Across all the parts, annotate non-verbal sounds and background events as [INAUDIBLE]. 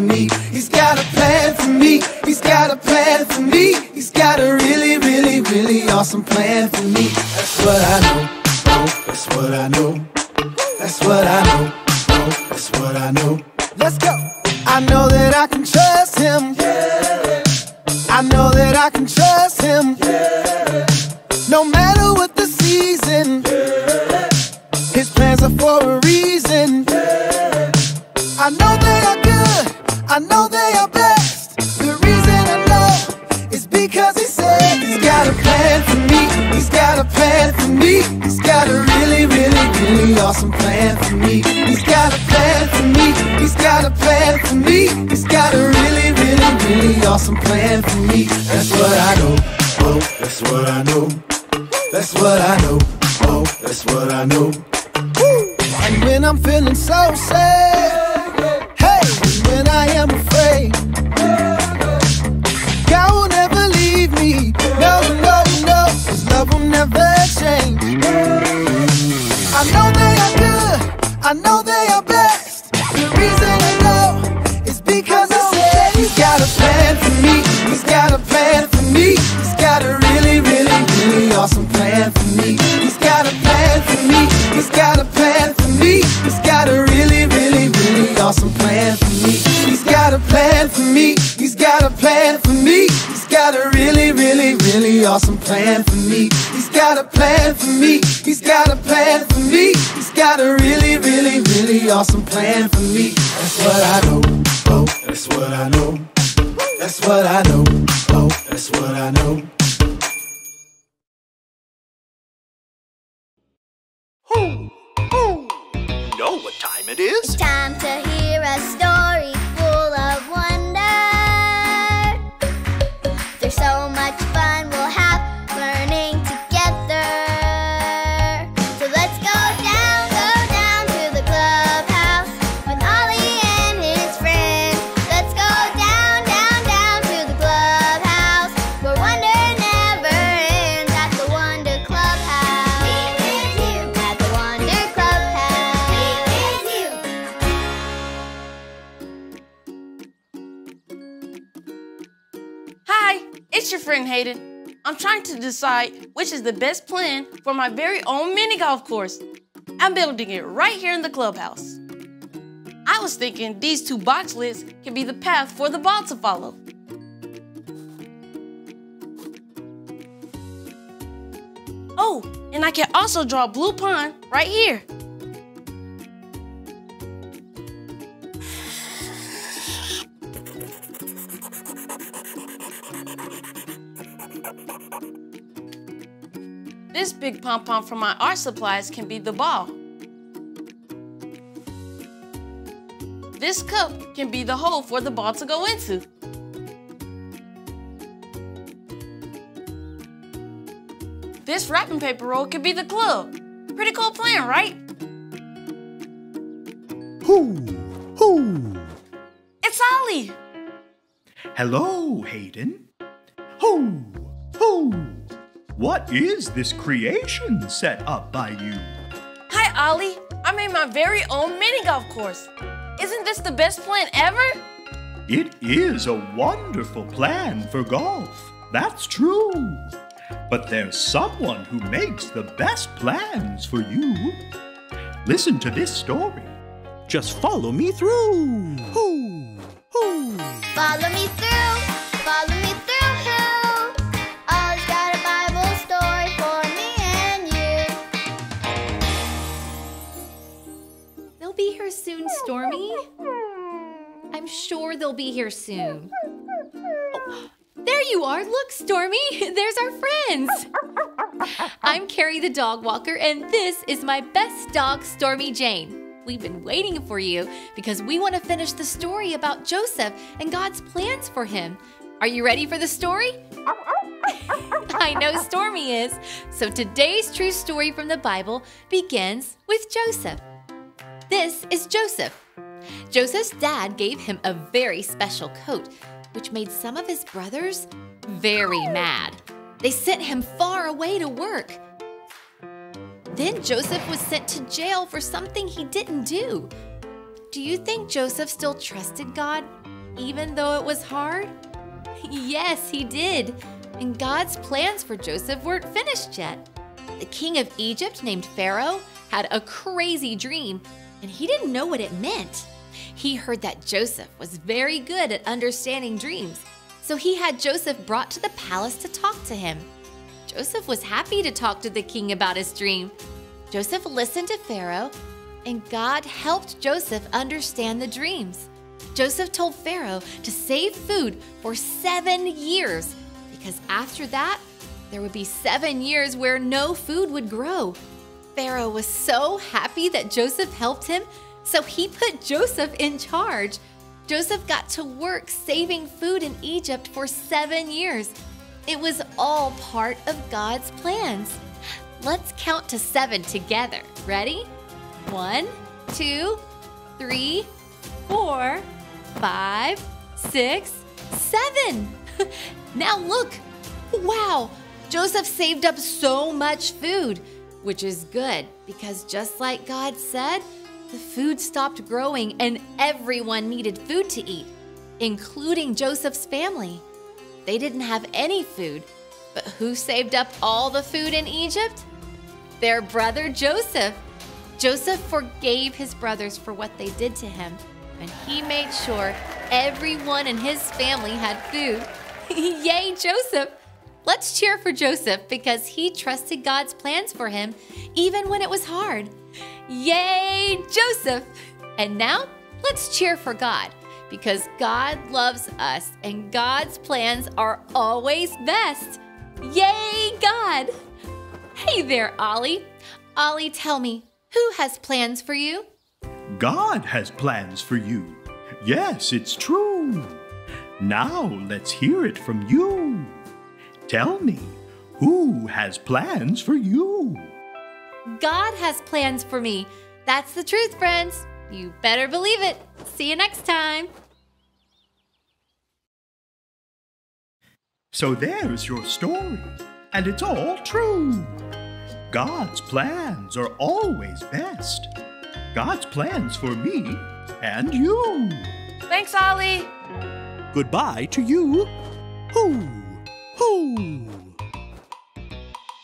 me. He's got a plan for me. He's got a plan for me. He's got a really, really, really awesome plan for me. That's what I know. That's what I know. That's what I know. That's what I know. Let's go. I know that I can trust him. Yeah. I know that I can trust him. Yeah. No matter what the season. Yeah. His plans are for a reason. Know they are best. The reason I know is because he said he's got a plan for me. He's got a plan for me. He's got a really, really, really awesome plan for me. He's got a plan for me. He's got a plan for me. He's got a really, really, really awesome plan for me. That's what I know. Oh, that's what I know. That's what I know. Oh, that's what I know. And when I'm feeling so sad, I am afraid, God will never leave me. No, no, no, His love will never change. I know they are good, I know they are best. The reason I know is because I said He's got a plan for me. He's got a plan for me. He's got a really, really, really awesome plan for me. He's got a plan for me. He's got a plan plan for me. He's got a plan for me. He's got a really, really, really awesome plan for me. He's got a plan for me. He's got a plan for me. He's got a really, really, really awesome plan for me. That's what I know. Oh, that's what I know. That's what I know. Oh, that's what I know. Who? Who? Know what time it is? Time to hear a story friend Hayden. I'm trying to decide which is the best plan for my very own mini golf course. I'm building it right here in the clubhouse. I was thinking these two box lids can be the path for the ball to follow. Oh, and I can also draw a blue pond right here. This big pom-pom from my art supplies can be the ball. This cup can be the hole for the ball to go into. This wrapping paper roll can be the club. Pretty cool plan, right? Who? Who? It's Ollie. Hello, Hayden. Who? What is this creation set up by you? Hi, Ollie. I made my very own mini golf course. Isn't this the best plan ever? It is a wonderful plan for golf. That's true. But there's someone who makes the best plans for you. Listen to this story. Just follow me through. Who? Who? Follow me through, follow me be here soon, Stormy. I'm sure they'll be here soon. Oh, there you are. Look, Stormy. [LAUGHS] There's our friends. I'm Carrie the dog walker, and this is my best dog, Stormy Jane. We've been waiting for you because we want to finish the story about Joseph and God's plans for him. Are you ready for the story? [LAUGHS] I know Stormy is. So today's true story from the Bible begins with Joseph. This is Joseph. Joseph's dad gave him a very special coat, which made some of his brothers very mad. They sent him far away to work. Then Joseph was sent to jail for something he didn't do. Do you think Joseph still trusted God, even though it was hard? [LAUGHS] Yes, he did. And God's plans for Joseph weren't finished yet. The king of Egypt, named Pharaoh, had a crazy dream, and he didn't know what it meant. He heard that Joseph was very good at understanding dreams, so he had Joseph brought to the palace to talk to him. Joseph was happy to talk to the king about his dream. Joseph listened to Pharaoh, and God helped Joseph understand the dreams. Joseph told Pharaoh to save food for seven years because after that, there would be seven years where no food would grow. Pharaoh was so happy that Joseph helped him, so he put Joseph in charge. Joseph got to work saving food in Egypt for seven years. It was all part of God's plans. Let's count to seven together. Ready? One, two, three, four, five, six, seven. [LAUGHS] now look. Wow, Joseph saved up so much food, which is good because just like God said, the food stopped growing and everyone needed food to eat, including Joseph's family. They didn't have any food, but who saved up all the food in Egypt? Their brother Joseph. Joseph forgave his brothers for what they did to him, and he made sure everyone in his family had food. [LAUGHS] Yay, Joseph! Let's cheer for Joseph because he trusted God's plans for him even when it was hard. Yay, Joseph! And now let's cheer for God because God loves us and God's plans are always best. Yay, God! Hey there, Ollie. Ollie, tell me, who has plans for you? God has plans for you. Yes, it's true. Now let's hear it from you. Tell me, who has plans for you? God has plans for me. That's the truth, friends. You better believe it. See you next time. So there's your story, and it's all true. God's plans are always best. God's plans for me and you. Thanks, Ollie. Goodbye to you. Hoo,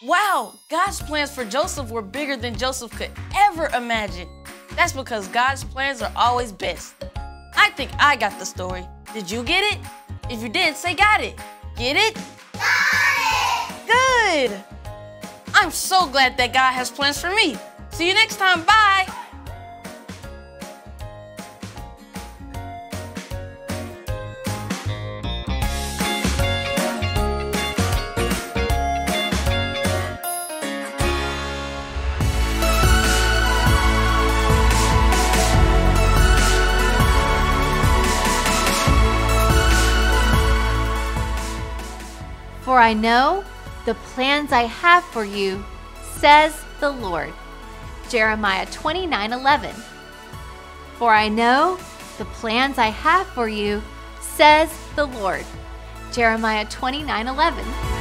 Wow, God's plans for Joseph were bigger than Joseph could ever imagine. That's because God's plans are always best. I think I got the story. Did you get it? If you did, say got it. Get it? Got it! Good! I'm so glad that God has plans for me. See you next time. Bye! I know the plans I have for you, says the Lord. Jeremiah 29 11. For I know the plans I have for you, says the Lord. Jeremiah 29 11.